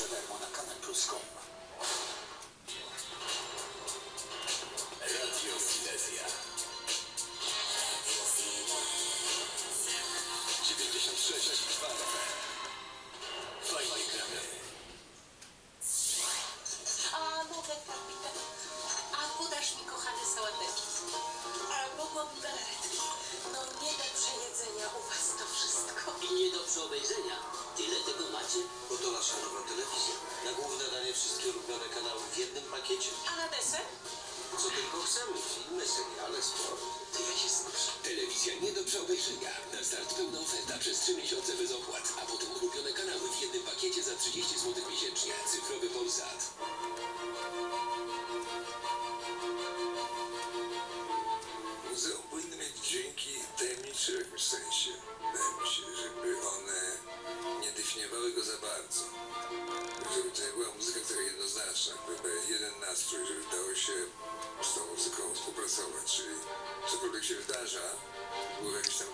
Za darmo na kanal plus.com. Radio Silesia. 96 2 do przeobejrzenia. Tyle tego macie? Bo to nasza nowa telewizja. Na główne danie wszystkie ulubione kanały w jednym pakiecie. A na deser? Co tylko chcemy. Filmy, seriale, sport. To ja się skuszę. Telewizja nie do przeobejrzenia. Na start pełna oferta przez 3 miesiące bez opłat, a potem ulubione kanały w jednym pakiecie za 30 zł miesięcznie. Cyfrowy Polsat. Tajemnicze w jakimś sensie. Wydaje mi się, żeby one nie definiowały go za bardzo. Żeby to nie była muzyka taka jednoznaczna, żeby jeden nastrój, żeby dało się z tą muzyką współpracować. Czyli cokolwiek się wydarza, było w jakiś tam